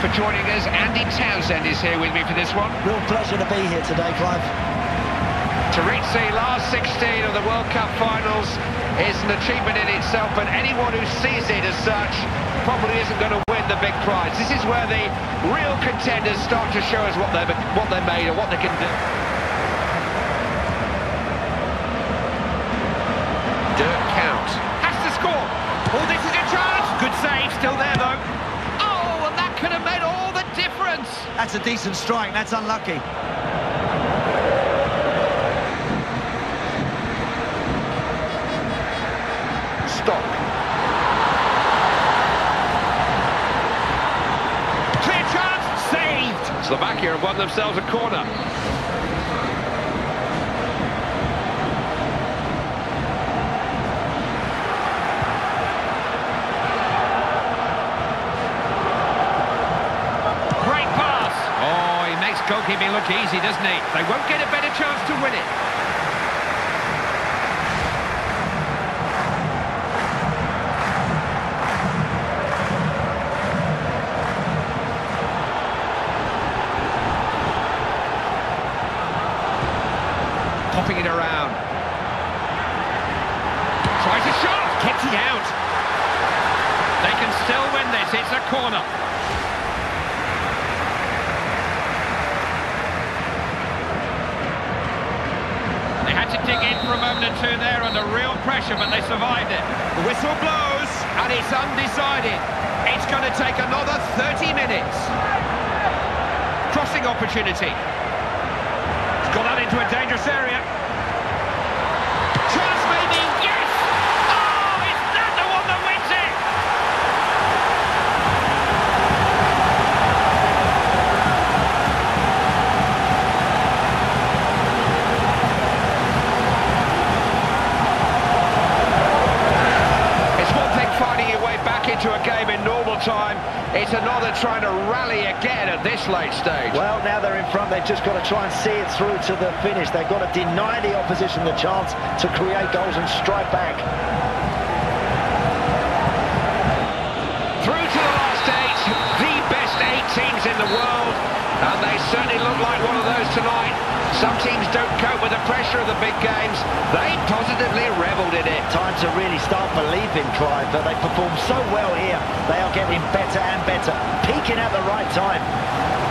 for joining us. Andy Townsend is here with me for this one. Real pleasure to be here today, Clive. To reach the last 16 of the World Cup finals is an achievement in itself, but anyone who sees it as such probably isn't going to win the big prize. This is where the real contenders start to show us what they're, what they're made and what they can do. That's a decent strike, that's unlucky. Stoch. Clear chance, saved. Slovakia have won themselves a corner. Goalkeeping look easy, doesn't he? They won't get a better chance to win it. Popping it around. Tries a shot, kept it out. They can still win this, it's a corner. In for a moment or two there under real pressure, but they survived it. The whistle blows, and it's undecided. It's going to take another 30 minutes. Crossing opportunity. It's gone out into a dangerous area. Time. It's another trying to rally again at this late stage. Well, now they're in front, they've just got to try and see it through to the finish. They've got to deny the opposition the chance to create goals and strike back. Through to the last eight, the best eight teams in the world, and they certainly look like one of those tonight. Don't cope with the pressure of the big games. They positively revelled in it. Time to really start believing, Clive, but they performed so well here. They are getting better and better, peaking at the right time.